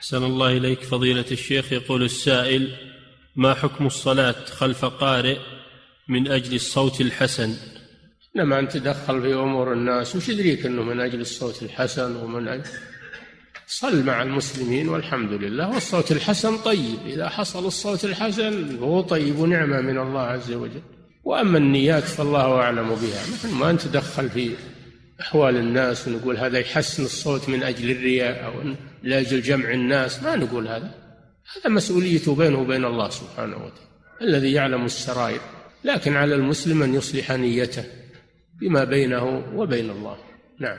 أحسن الله إليك فضيلة الشيخ. يقول السائل ما حكم الصلاة خلف قارئ من أجل الصوت الحسن؟ إنما أن تدخل في أمور الناس وش يدريك أنه من أجل الصوت الحسن ومن أجل؟ صل مع المسلمين والحمد لله. والصوت الحسن طيب إذا حصل الصوت الحسن هو طيب ونعمة من الله عز وجل. وأما النيات فالله أعلم بها. مثل ما أن تدخل في أحوال الناس ونقول هذا يحسن الصوت من أجل الرياء أو لأجل جمع الناس. ما نقول هذا. هذا مسؤوليته بينه وبين الله سبحانه وتعالى الذي يعلم السرائر. لكن على المسلم أن يصلح نيته بما بينه وبين الله. نعم.